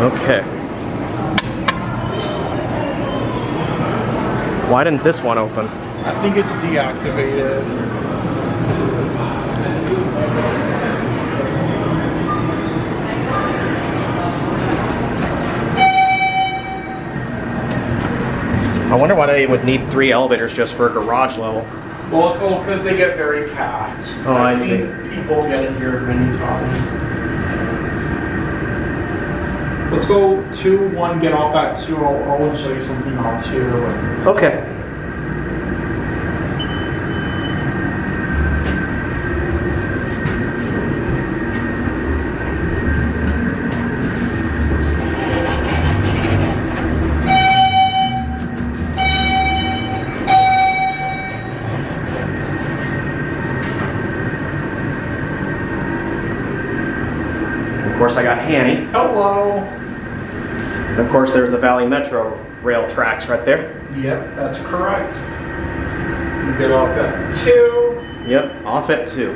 Okay. Why didn't this one open? I think it's deactivated. I wonder why they would need three elevators just for a garage level. Well, oh, because they get very packed. Oh, I've I seen people get in here many times. Let's go two, one, get off at two. I'll, I'll show you something on two. Okay. Of course, I got Hanny. Hello. And of course, there's the Valley Metro rail tracks right there. Yep, that's correct. You get off at 2. Yep, off at 2.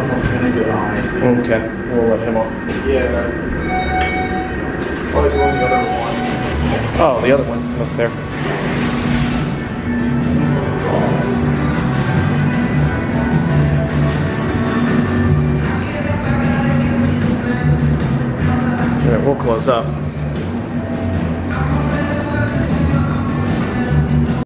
someone's going to get. Okay, we'll let him off. Yeah. Oh, there's one the other one. Oh, the other one's just there. All right, we'll close up.